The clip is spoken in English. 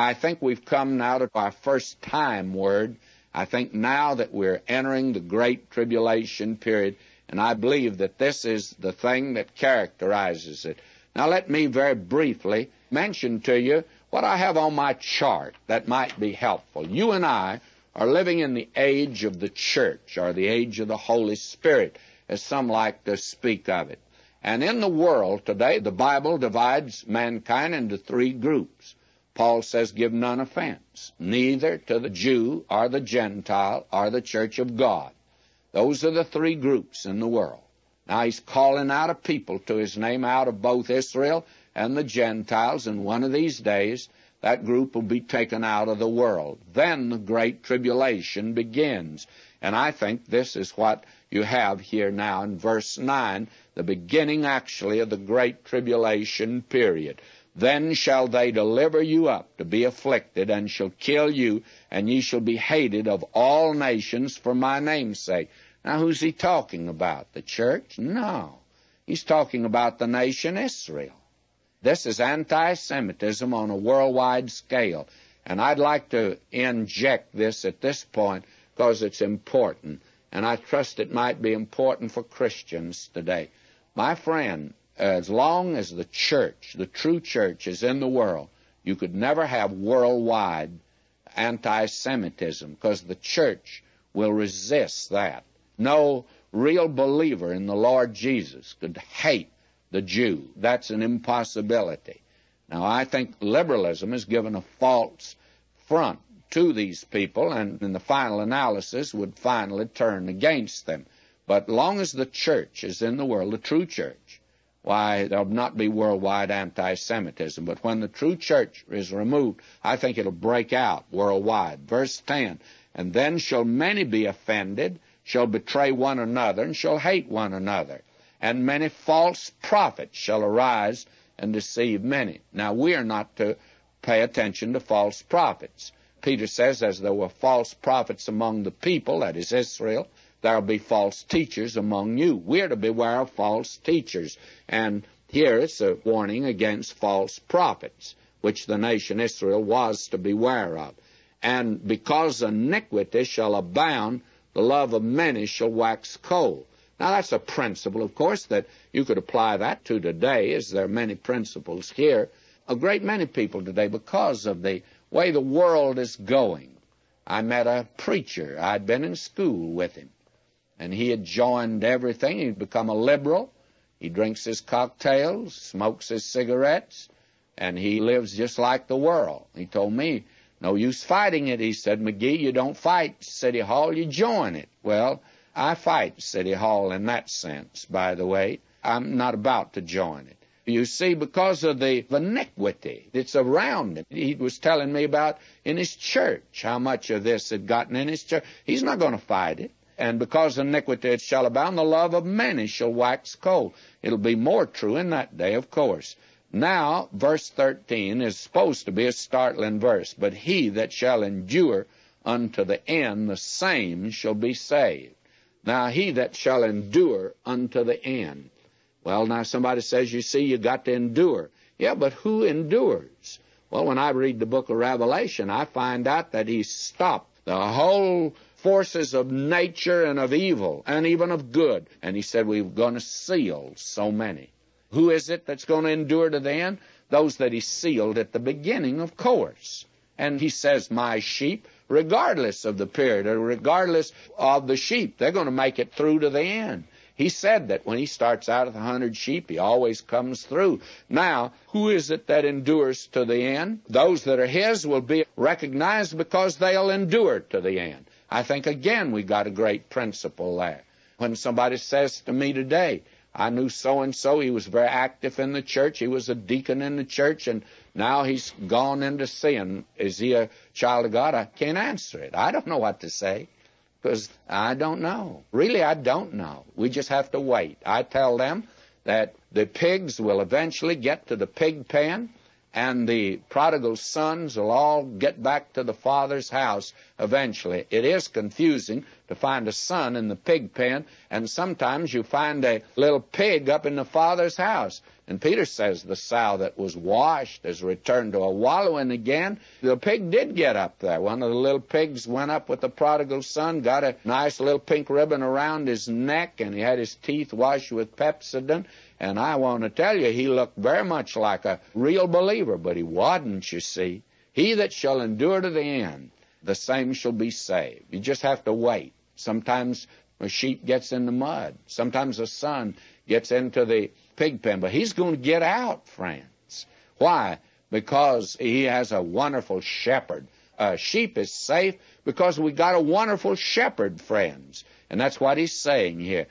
I think we've come now to our first time word. I think now that we're entering the great tribulation period, and I believe that this is the thing that characterizes it. Now, let me very briefly mention to you what I have on my chart that might be helpful. You and I are living in the age of the church, or the age of the Holy Spirit, as some like to speak of it. And in the world today, the Bible divides mankind into three groups. Paul says, Give none offense, neither to the Jew or the Gentile or the church of God. Those are the three groups in the world. Now he's calling out a people to his name out of both Israel and the Gentiles, and one of these days that group will be taken out of the world. Then the great tribulation begins. And I think this is what you have here now in verse 9, the beginning actually of the great tribulation period. Then shall they deliver you up to be afflicted, and shall kill you, and ye shall be hated of all nations for my name's sake. Now, who's he talking about? The church? No. He's talking about the nation Israel. This is anti Semitism on a worldwide scale. And I'd like to inject this at this point because it's important. And I trust it might be important for Christians today. My friend, as long as the church, the true church, is in the world, you could never have worldwide anti Semitism because the church will resist that. No real believer in the Lord Jesus could hate the Jew. That's an impossibility. Now, I think liberalism has given a false front to these people, and in the final analysis would finally turn against them. But long as the church is in the world, the true church, why, there'll not be worldwide anti Semitism. But when the true church is removed, I think it'll break out worldwide. Verse 10 And then shall many be offended, shall betray one another, and shall hate one another and many false prophets shall arise and deceive many. Now, we are not to pay attention to false prophets. Peter says, as there were false prophets among the people, that is Israel, there will be false teachers among you. We're to beware of false teachers. And here it's a warning against false prophets, which the nation Israel was to beware of. And because iniquity shall abound, the love of many shall wax cold. Now, that's a principle, of course, that you could apply that to today, as there are many principles here. A great many people today, because of the way the world is going. I met a preacher. I'd been in school with him. And he had joined everything. He'd become a liberal. He drinks his cocktails, smokes his cigarettes, and he lives just like the world. He told me, no use fighting it. He said, McGee, you don't fight City Hall, you join it. Well, I fight City Hall in that sense, by the way. I'm not about to join it. You see, because of the iniquity that's around him. He was telling me about in his church, how much of this had gotten in his church. He's not going to fight it. And because iniquity shall abound, the love of many shall wax cold. It'll be more true in that day, of course. Now, verse 13 is supposed to be a startling verse. But he that shall endure unto the end, the same shall be saved. Now, he that shall endure unto the end. Well, now somebody says, you see, you got to endure. Yeah, but who endures? Well, when I read the book of Revelation, I find out that he stopped the whole forces of nature and of evil and even of good. And he said, we're going to seal so many. Who is it that's going to endure to the end? Those that he sealed at the beginning, of course. And he says, my sheep regardless of the period or regardless of the sheep. They're going to make it through to the end. He said that when he starts out with a hundred sheep, he always comes through. Now, who is it that endures to the end? Those that are his will be recognized because they'll endure to the end. I think again we got a great principle there. When somebody says to me today, I knew so and so, he was very active in the church, he was a deacon in the church, and now he's gone into sin. Is he a child of God? I can't answer it. I don't know what to say because I don't know. Really, I don't know. We just have to wait. I tell them that the pigs will eventually get to the pig pen and the prodigal sons will all get back to the father's house eventually. It is confusing to find a son in the pig pen, and sometimes you find a little pig up in the father's house. And Peter says the sow that was washed has returned to a wallowing again. The pig did get up there. One of the little pigs went up with the prodigal son, got a nice little pink ribbon around his neck, and he had his teeth washed with Pepsodent. And I want to tell you, he looked very much like a real believer, but he wasn't, you see. He that shall endure to the end, the same shall be saved. You just have to wait. Sometimes a sheep gets in the mud. Sometimes a son gets into the pig pen, but he's going to get out, friends. Why? Because he has a wonderful shepherd. A sheep is safe because we got a wonderful shepherd, friends. And that's what he's saying here.